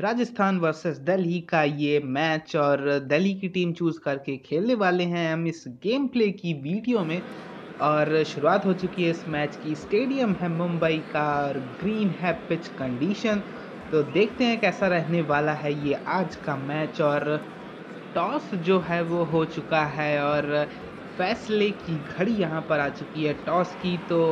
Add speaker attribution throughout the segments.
Speaker 1: Rajasthan versus Delhi का ये match और दिल्ली की टीम चूज़ करके खेलने वाले हैं हम इस गेम प्ले की वीडियो में। और शुरुआत हो चुकी है इस मैच की। स्टेडियम है मुंबई का और ग्रीन है पिच कंडीशन। तो देखते हैं कैसा रहने वाला है ये आज का मैच। और टॉस जो है वो हो चुका है और फैसले की घड़ी यहाँ पर आ चुकी है टॉस की। तो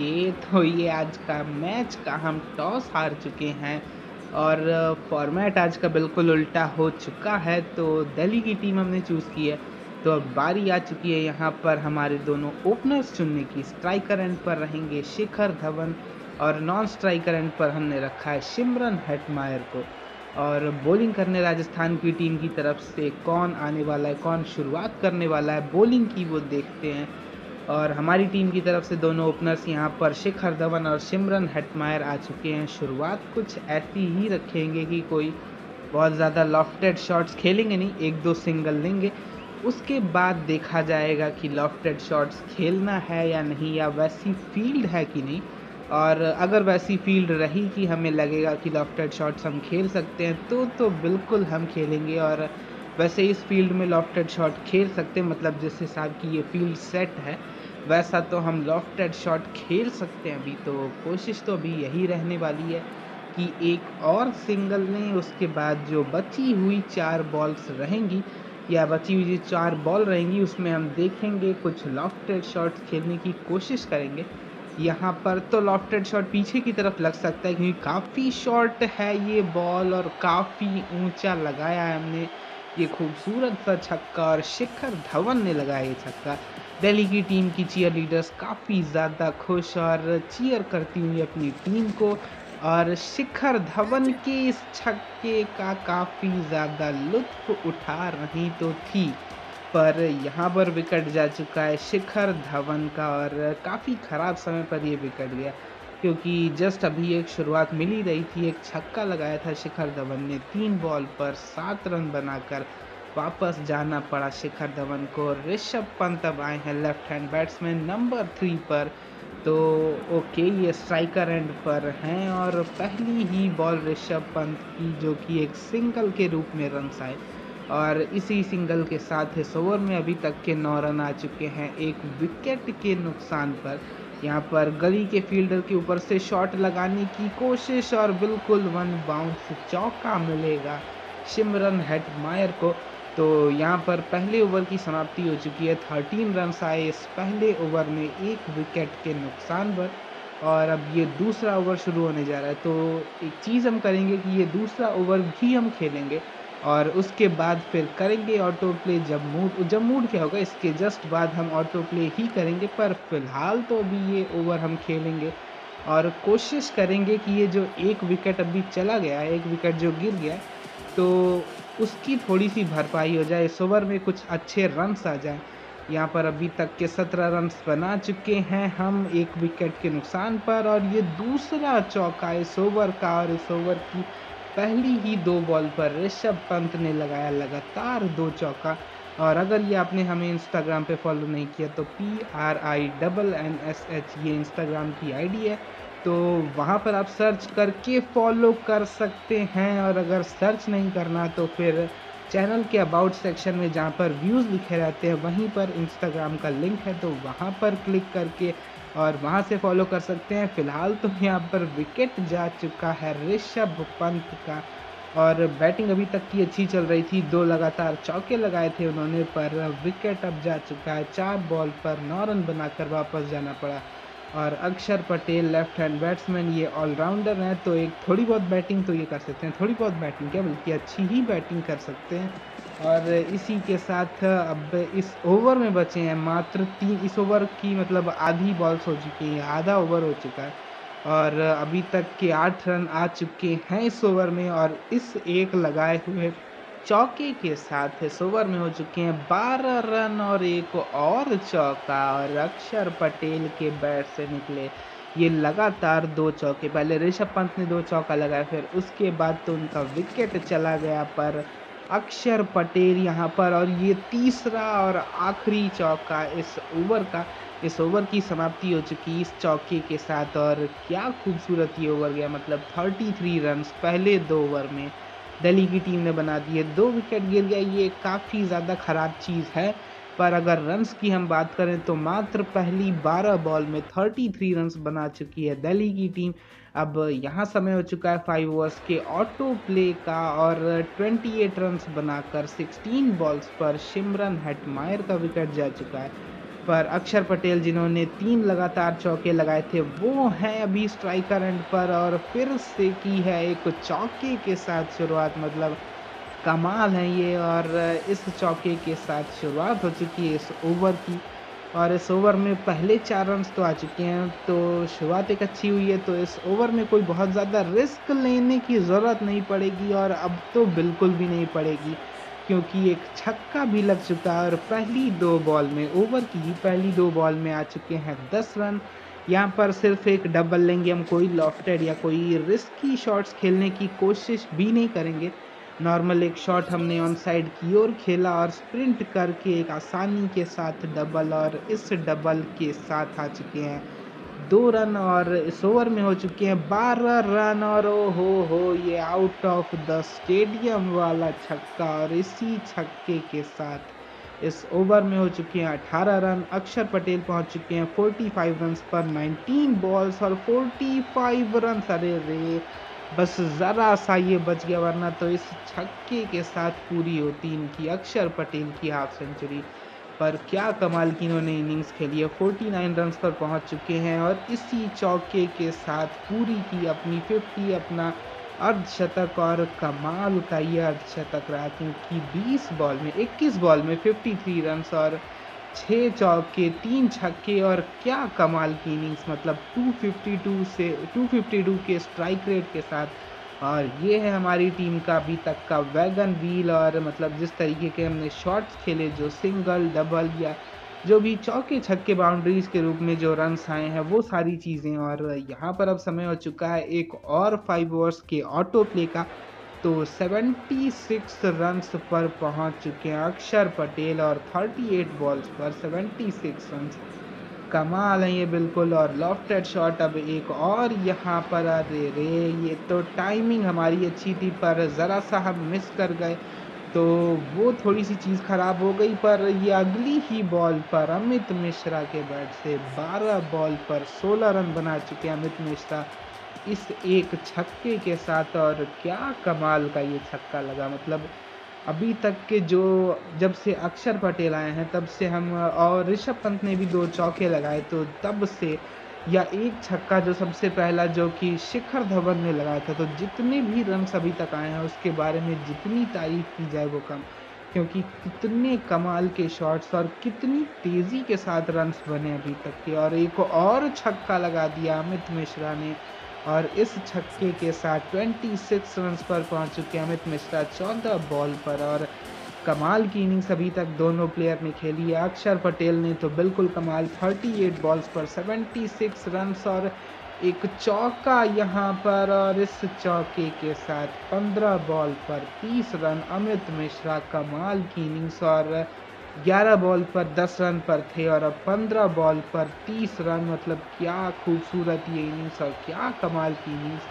Speaker 1: ये तो ये आज का मैच का हम टॉस हार चुके हैं। और फॉर्मेट आज का बिल्कुल उल्टा हो चुका है तो दिल्ली की टीम हमने चूज़ की है। तो अब बारी आ चुकी है यहाँ पर हमारे दोनों ओपनर्स चुनने की। स्ट्राइकर एंड पर रहेंगे शिखर धवन और नॉन स्ट्राइकर एंड पर हमने रखा है सिमरन हेटमायर को। और बॉलिंग करने राजस्थान की टीम की तरफ़ से कौन आने वाला है, कौन शुरुआत करने वाला है बॉलिंग की वो देखते हैं। और हमारी टीम की तरफ़ से दोनों ओपनर्स यहाँ पर शिखर धवन और सिमरन हेटमायर आ चुके हैं। शुरुआत कुछ ऐसी ही रखेंगे कि कोई बहुत ज़्यादा लॉफ्टेड शॉट्स खेलेंगे नहीं, एक दो सिंगल लेंगे उसके बाद देखा जाएगा कि लॉफ्टेड शॉट्स खेलना है या नहीं, या वैसी फ़ील्ड है कि नहीं। और अगर वैसी फ़ील्ड रही कि हमें लगेगा कि लॉफ्टेड शॉट्स हम खेल सकते हैं तो तो बिल्कुल हम खेलेंगे। और वैसे इस फ़ील्ड में लॉफ्टेड शॉट खेल सकते मतलब जिस हिसाब की ये फ़ील्ड सेट है, वैसा तो हम लॉफ्टेड शॉट खेल सकते हैं अभी तो। कोशिश तो अभी यही रहने वाली है कि एक और सिंगल लें, उसके बाद जो बची हुई चार बॉल्स रहेंगी, या बची हुई जो चार बॉल रहेंगी, उसमें हम देखेंगे, कुछ लॉफ्टेड शॉट्स खेलने की कोशिश करेंगे। यहाँ पर तो लॉफ्टेड शॉट पीछे की तरफ़ लग सकता है, क्योंकि काफ़ी शॉर्ट है ये बॉल और काफ़ी ऊँचा लगाया है हमने। ये खूबसूरत सा छक्का और शिखर धवन ने लगाया ये छक्का। दिल्ली की टीम की चीयर लीडर्स काफ़ी ज़्यादा खुश और चीयर करती हुई अपनी टीम को और शिखर धवन के इस छक्के का काफ़ी ज़्यादा लुत्फ उठा रही तो थी, पर यहाँ पर विकेट जा चुका है शिखर धवन का और काफ़ी ख़राब समय पर ये विकेट गया। क्योंकि जस्ट अभी एक शुरुआत मिल ही रही थी, एक छक्का लगाया था शिखर धवन ने। तीन बॉल पर सात रन बनाकर वापस जाना पड़ा शिखर धवन को। ऋषभ पंत अब आए हैं left hand batsman number three पर। तो ओके ये स्ट्राइकर एंड पर हैं और पहली ही बॉल ऋषभ पंत की, जो कि एक सिंगल के रूप में रन आए। और इसी सिंगल के साथ इस ओवर में अभी तक के नौ रन आ चुके हैं। एक विकेट के नुकसान पर यहाँ पर गली के फील्डर के ऊपर से शॉट लगाने की कोशिश और बिल्कुल वन बाउंस चौका मिलेगा। सिमरन हेटमायर को। तो यहाँ पर पहले ओवर की समाप्ति हो चुकी है। थर्टीन रन आए। इस पहले ओवर में एक विकेट के नुकसान पर। और अब ये दूसरा ओवर शुरू होने जा रहा है। तो एक चीज़ हम करेंगे कि ये दूसरा ओवर भी हम खेलेंगे। और उसके बाद फिर करेंगे ऑटो प्ले जब मूड जब मूड क्या होगा, इसके जस्ट बाद हम ऑटो प्ले ही करेंगे, पर फ़िलहाल तो अभी ये ओवर हम खेलेंगे। और कोशिश करेंगे कि ये जो एक विकेट अभी चला गया एक विकेट जो गिर गया तो उसकी थोड़ी सी भरपाई हो जाए, इस ओवर में कुछ अच्छे रन्स आ जाए। यहाँ पर अभी तक के सत्रह रन बना चुके हैं हम एक विकेट के नुकसान पर, और ये दूसरा चौका इस ओवर का और इस ओवर की पहली ही दो बॉल पर ऋषभ पंत ने लगाया लगातार दो चौका। और अगर ये आपने हमें इंस्टाग्राम पे फॉलो नहीं किया तो P R I double N S H ये इंस्टाग्राम की आईडी है। तो वहाँ पर आप सर्च करके फॉलो कर सकते हैं। और अगर सर्च नहीं करना तो फिर चैनल के अबाउट सेक्शन में जहाँ पर व्यूज़ लिखे रहते हैं, वहीं पर इंस्टाग्राम का लिंक है। तो वहाँ पर क्लिक करके और वहाँ से फॉलो कर सकते हैं। फ़िलहाल तो यहाँ पर विकेट जा चुका है ऋषभ पंत का। और बैटिंग अभी तक की अच्छी चल रही थी। दो लगातार चौके लगाए थे उन्होंने, पर विकेट अब जा चुका है। चार बॉल पर नौ रन बनाकर वापस जाना पड़ा। और Akshar Patel left hand batsman ये ऑलराउंडर हैं। तो एक थोड़ी बहुत बैटिंग तो ये कर सकते हैं। थोड़ी बहुत बैटिंग क्या, बल्कि अच्छी ही बैटिंग कर सकते हैं। और इसी के साथ अब इस ओवर में बचे हैं मात्र तीन, इस ओवर की मतलब आधी बॉल्स हो चुकी हैं, आधा ओवर हो चुका है। और अभी तक के आठ रन आ चुके हैं इस ओवर में और इस एक लगाए हुए चौके के साथ इस ओवर में हो चुके हैं बारह रन और एक और चौका और अक्षर पटेल के बैट से निकले। ये लगातार दो चौके, पहले ऋषभ पंत ने दो चौका लगाया फिर उसके बाद तो उनका विकेट चला गया, पर अक्षर पटेल यहाँ पर और ये तीसरा और आखिरी चौका इस ओवर का, इस ओवर की समाप्ति हो चुकी इस चौके के साथ और क्या खूबसूरत ये ओवर गया मतलब 33 रन पहले दो ओवर में। दिल्ली की टीम ने बना दिए, दो विकेट गिर गया ये काफ़ी ज़्यादा ख़राब चीज़ है। पर अगर रन्स की हम बात करें तो मात्र पहली 12 बॉल में 33 रन्स बना चुकी है दिल्ली की टीम अब यहाँ समय हो चुका है फाइव ओवर्स के ऑटो प्ले का और 28 रन्स बनाकर 16 बॉल्स पर शिमरन हेटमायर का विकेट जा चुका है। पर अक्षर पटेल जिन्होंने तीन लगातार चौके लगाए थे, वो हैं अभी स्ट्राइकर एंड पर और फिर से की है एक चौके के साथ शुरुआत मतलब कमाल है ये और इस चौके के साथ शुरुआत हो चुकी है इस ओवर की। और इस ओवर में पहले चार रन तो आ चुके हैं तो शुरुआत एक अच्छी हुई है तो इस ओवर में कोई बहुत ज़्यादा रिस्क लेने की ज़रूरत नहीं पड़ेगी और अब तो बिल्कुल भी नहीं पड़ेगी, क्योंकि एक छक्का भी लग चुका है और पहली दो बॉल में, ओवर की ही पहली दो बॉल में आ चुके हैं दस रन यहाँ पर सिर्फ़ एक डबल लेंगे हम, कोई लॉफ्टेड या कोई रिस्की शॉट्स खेलने की कोशिश भी नहीं करेंगे। नॉर्मल एक शॉट हमने ऑन साइड की ओर खेला और स्प्रिंट करके एक आसानी के साथ डबल और इस डबल के साथ आ चुके हैं। दो रन और इस ओवर में हो चुके हैं। बारह रन और ओ हो हो ये आउट ऑफ़ द स्टेडियम वाला छक्का और इसी छक्के के साथ इस ओवर में हो चुके हैं। 18 रन अक्षर पटेल पहुँच चुके हैं। 45 रन पर 19 बॉल्स और 45 रन अरे रे बस ज़रा सा ये बच गया, वरना तो इस छक्के के साथ पूरी होती इनकी अक्षर पटेल की हाफ़ सेंचुरी पर क्या कमाल की इन्होंने इनिंग्स खेली है। 49 रन पर पहुँच चुके हैं और इसी चौके के साथ पूरी की अपनी 50 अपना अर्धशतक और कमाल का ये अर्धशतक रहा क्योंकि 20 बॉल में 21 बॉल में 53 रन और छः चौके तीन छक्के और क्या कमाल की इनिंग्स मतलब 252 से 252 के स्ट्राइक रेट के साथ। और ये है हमारी टीम का अभी तक का वैगन व्हील और मतलब जिस तरीके के हमने शॉट्स खेले, जो सिंगल डबल या जो भी चौके छक्के बाउंड्रीज के रूप में जो रन्स आए हैं, वो सारी चीज़ें। और यहाँ पर अब समय हो चुका है एक और फाइव ओवर्स के ऑटो प्ले का। तो 76 रन्स पर पहुँच चुके हैं अक्षर पटेल और 38 बॉल्स पर 76 रन्स। कमाल है ये बिल्कुल और लॉफ्टेड शॉट अब एक और यहाँ पर अरे रे, ये तो टाइमिंग हमारी अच्छी थी, पर ज़रा सा हम मिस कर गए। तो वो थोड़ी सी चीज़ ख़राब हो गई, पर ये अगली ही बॉल पर अमित मिश्रा के बैट से 12 बॉल पर 16 रन बना चुके हैं अमित मिश्रा। इस एक छक्के के साथ और क्या कमाल का ये छक्का लगा। मतलब अभी तक के जो, जब से अक्षर पटेल आए हैं, तब से हम, और ऋषभ पंत ने भी दो चौके लगाए तो तब से या एक छक्का जो सबसे पहला जो कि शिखर धवन ने लगाया था तो जितने भी रन अभी तक आए हैं, उसके बारे में जितनी तारीफ़ की जाए वो कम। क्योंकि कितने कमाल के शॉट्स और कितनी तेज़ी के साथ रन्स बने अभी तक के। और एक और छक्का लगा दिया अमित मिश्रा ने और इस छक्के के साथ 26 रन पर पहुँच चुके अमित मिश्रा 14 बॉल पर और कमाल की इनिंग्स अभी तक दोनों प्लेयर ने खेली है। अक्षर पटेल ने तो बिल्कुल कमाल 38 बॉल्स पर 76 रन और एक चौका यहाँ पर और इस चौके के साथ 15 बॉल पर 30 रन अमित मिश्रा, कमाल की इनिंग्स और 11 बॉल पर 10 रन पर थे और अब 15 बॉल पर 30 रन। मतलब क्या खूबसूरत ये इनिंग्स और क्या कमाल की इनिंग्स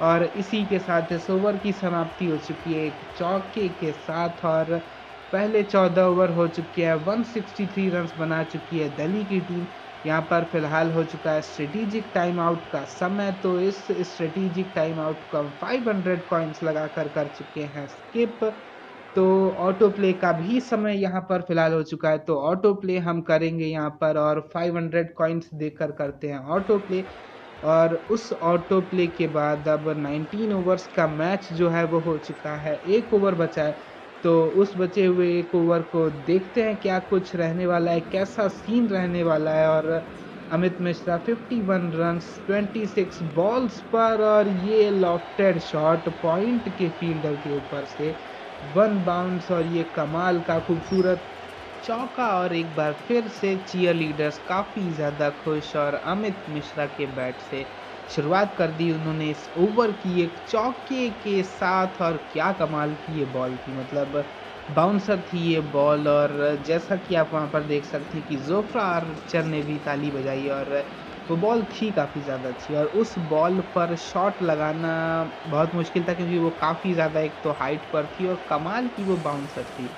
Speaker 1: और इसी के साथ इस ओवर की समाप्ति हो चुकी है एक चौके के साथ और पहले 14 ओवर हो चुके हैं। 163 रन बना चुकी है दिल्ली की टीम यहाँ पर फ़िलहाल हो चुका है स्ट्रेटिजिक टाइम आउट का समय। तो इस स्ट्रेटिजिक टाइम आउट का 500 कॉइन्स लगाकर कर चुके हैं। स्किप तो ऑटो प्ले का भी समय यहाँ पर फ़िलहाल हो चुका है। तो ऑटो प्ले हम करेंगे यहाँ पर और 500 हंड्रेड कॉइन्स देकर करते हैं ऑटो प्ले और उस ऑटो प्ले के बाद अब 19 ओवर्स का मैच जो है वो हो चुका है। एक ओवर बचा है। तो उस बचे हुए एक ओवर को देखते हैं क्या कुछ रहने वाला है, कैसा सीन रहने वाला है। और अमित मिश्रा 51 रन्स 26 बॉल्स पर और ये लॉफ्टेड शॉट पॉइंट के फील्डर के ऊपर से वन बाउंस और ये कमाल का खूबसूरत चौका और एक बार फिर से चीयर लीडर्स काफ़ी ज़्यादा खुश और अमित मिश्रा के बैट से शुरुआत कर दी उन्होंने इस ओवर की एक चौके के साथ और क्या कमाल की ये बॉल थी। मतलब बाउंसर थी ये बॉल और जैसा कि आप वहाँ पर देख सकते हैं कि जोफ्रा आर्चर ने भी ताली बजाई और वो बॉल थी काफ़ी ज़्यादा अच्छी और उस बॉल पर शॉट लगाना बहुत मुश्किल था क्योंकि वो काफ़ी ज़्यादा एक तो हाइट पर थी और कमाल की वो बाउंसर थी।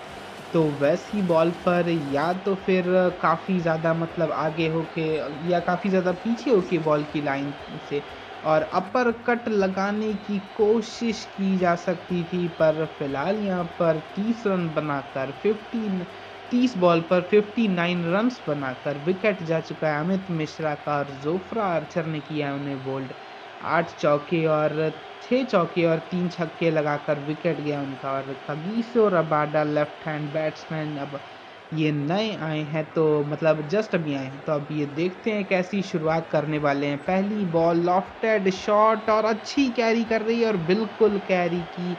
Speaker 1: तो वैसी बॉल पर या तो फिर काफ़ी ज़्यादा मतलब आगे हो के या काफ़ी ज़्यादा पीछे हो के बॉल की लाइन से और अपर कट लगाने की कोशिश की जा सकती थी, पर फ़िलहाल यहाँ पर 30 रन बनाकर 15 30 बॉल पर 59 रन्स बनाकर विकेट जा चुका है। अमित मिश्रा का और जोफ्रा आर्चर ने किया है उन्हें बोल्ड आठ चौके और छः चौके और तीन छक्के लगाकर विकेट गया उनका और Kagiso Rabada left hand batsman अब ये नए आए हैं तो मतलब जस्ट अभी आए हैं। तो अब ये देखते हैं कैसी शुरुआत करने वाले हैं। पहली बॉल लॉफ्टेड शॉट और अच्छी कैरी कर रही है और बिल्कुल कैरी की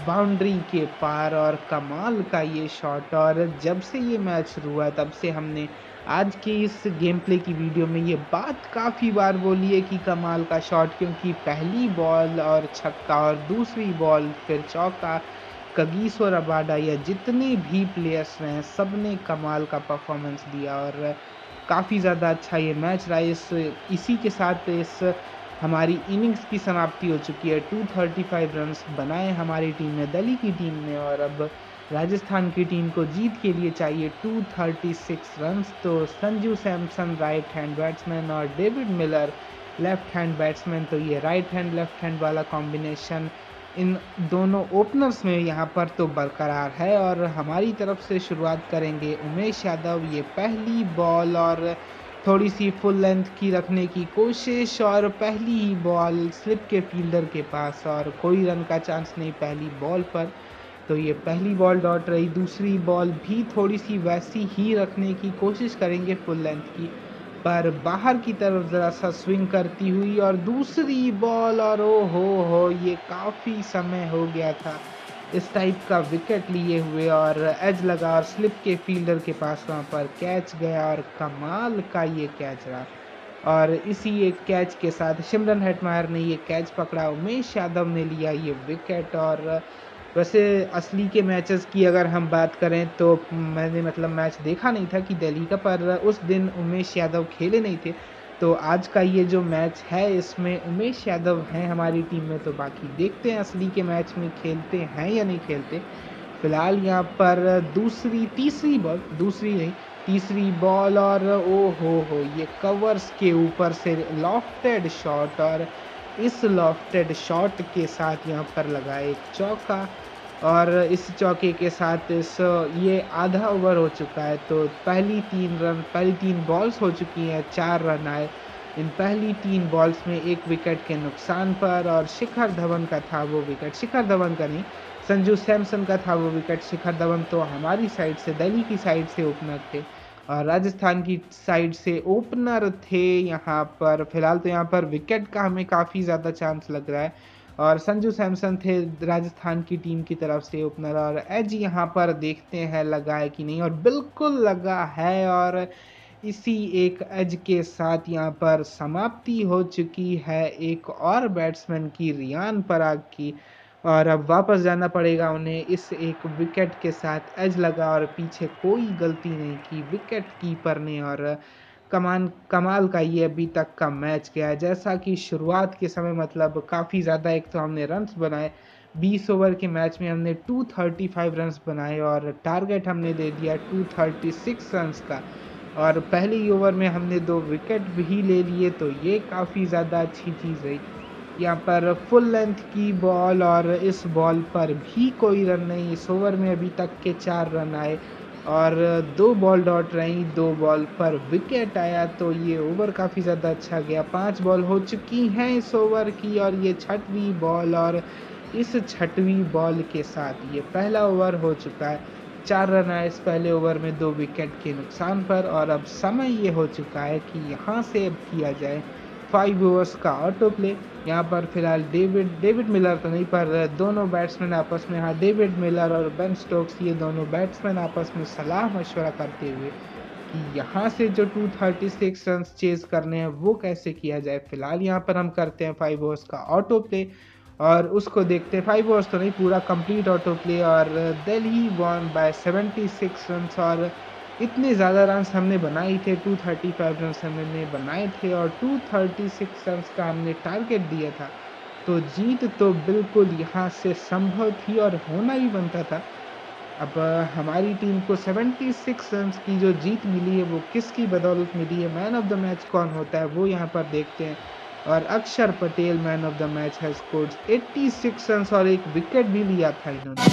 Speaker 1: बाउंड्री के पार और कमाल का ये शॉट। और जब से ये मैच शुरू हुआ, तब से हमने आज के इस गेम प्ले की वीडियो में ये बात काफ़ी बार बोली है कि कमाल का शॉट, क्योंकि पहली बॉल और छक्का और दूसरी बॉल फिर चौका, कगीस और अबाडा, या जितने भी प्लेयर्स रहे हैं सबने कमाल का परफॉर्मेंस दिया। और काफ़ी ज़्यादा अच्छा ये मैच रहा। इस, इसी के साथ इस हमारी इनिंग्स की समाप्ति हो चुकी है। 235 रन्स बनाए हमारी टीम ने, दिल्ली की टीम ने और अब राजस्थान की टीम को जीत के लिए चाहिए 236 रन्स तो Sanju Samson right hand batsman और David Miller left hand batsman तो ये राइट हैंड लेफ़्ट हैंड वाला कॉम्बिनेशन इन दोनों ओपनर्स में यहाँ पर तो बरकरार है। और हमारी तरफ़ से शुरुआत करेंगे उमेश यादव। ये पहली बॉल और थोड़ी सी फुल लेंथ की रखने की कोशिश और पहली ही बॉल स्लिप के फील्डर के पास और कोई रन का चांस नहीं पहली बॉल पर। तो ये पहली बॉल डॉट रही, दूसरी बॉल भी थोड़ी सी वैसी ही रखने की कोशिश करेंगे फुल लेंथ की। पर बाहर की तरफ़ ज़रा सा स्विंग करती हुई और दूसरी बॉल और ओ हो हो, ये काफ़ी समय हो गया था। इस टाइप का विकेट लिए हुए और एज लगा और स्लिप के फील्डर के पास वहाँ पर कैच गया और कमाल का ये कैच रहा। और इसी एक कैच के साथ सिमरन हेटमायर ने ये कैच पकड़ा। उमेश यादव ने लिया ये विकेट और वैसे असली के मैचेस की अगर हम बात करें तो मैंने मतलब मैच देखा नहीं था कि दिल्ली का, पर उस दिन उमेश यादव खेले नहीं थे। तो आज का ये जो मैच है, इसमें उमेश यादव हैं हमारी टीम में तो बाकी देखते हैं असली के मैच में खेलते हैं या नहीं खेलते। फ़िलहाल यहाँ पर दूसरी, तीसरी बॉल, दूसरी नहीं, तीसरी बॉल और ओ हो हो ये कवर्स के ऊपर से लॉफ्टेड शॉट और इस लॉफ्टेड शॉट के साथ यहाँ पर लगा एक चौका। और इस चौके के साथ इस, ये आधा ओवर हो चुका है तो पहली तीन रन, पहली तीन बॉल्स हो चुकी हैं, चार रन आए। इन पहली तीन बॉल्स में एक विकेट के नुकसान पर और शिखर धवन का था वो विकेट शिखर धवन का नहीं, संजू सैमसन का था वो विकेट शिखर धवन तो हमारी साइड से, दिल्ली की साइड से ओपनर थे और राजस्थान की साइड से ओपनर थे यहाँ पर। फ़िलहाल तो यहाँ पर विकेट का हमें काफ़ी ज़्यादा चांस लग रहा है। और संजू सैमसन थे राजस्थान की टीम की तरफ़ से ओपनर, और एज यहाँ पर देखते हैं लगा है कि नहीं, और बिल्कुल लगा है, और इसी एक एज के साथ यहाँ पर समाप्ति हो चुकी है एक और बैट्समैन की रियान पराग की। और अब वापस जाना पड़ेगा उन्हें इस एक विकेट के साथ। एज लगा और पीछे कोई गलती नहीं की, विकेट कीपर ने, और कमान, कमाल का ये अभी तक का मैच गया है। जैसा कि शुरुआत के समय मतलब काफ़ी ज़्यादा एक तो हमने रन्स बनाए 20 ओवर के मैच में हमने 235 रन्स बनाए और टारगेट हमने दे दिया 236 रन्स का। और पहले ही ओवर में हमने दो विकेट भी ले लिए तो ये काफ़ी ज़्यादा अच्छी चीज़ रही। यहाँ पर फुल लेंथ की बॉल और इस बॉल पर भी कोई रन नहीं, इस ओवर में अभी तक के चार रन आए। और दो बॉल डॉट रही, दो बॉल पर विकेट आया तो ये ओवर काफ़ी ज़्यादा अच्छा गया। पाँच बॉल हो चुकी हैं इस ओवर की और ये छठवीं बॉल और इस छठवीं बॉल के साथ ये पहला ओवर हो चुका है। चार रन आए इस पहले ओवर में, दो विकेट के नुकसान पर और अब समय ये हो चुका है कि यहाँ से अब किया जाए। फाइव ओवर्स का ऑटो प्ले यहाँ पर फ़िलहाल डेविड डेविड मिलर तो नहीं पर दोनों बैट्समैन आपस में हाँ डेविड मिलर और बेन स्टोक्स ये दोनों बैट्समैन आपस में सलाह मशवरा करते हुए कि यहाँ से जो 236 रन चेज करने हैं, वो कैसे किया जाए? फ़िलहाल यहाँ पर हम करते हैं फाइव ओवर्स का ऑटो प्ले और उसको देखते हैं। फाइव ओवर्स तो नहीं, पूरा कंप्लीट ऑटो प्ले और दिल्ली वॉन बाय 76 रन और इतने ज़्यादा रन्स हमने बनाए थे 235 रन्स हमने बनाए थे और 236 रन्स का हमने टारगेट दिया था। तो जीत तो बिल्कुल यहाँ से संभव थी और होना ही बनता था। अब हमारी टीम को 76 रन्स की जो जीत मिली है, वो किसकी बदौलत मिली है? मैन ऑफ़ द मैच कौन होता है? वो यहाँ पर देखते हैं। और Akshar Patel man of the match है स्कोर्ड 86 रन और एक विकेट भी लिया था इन्होंने।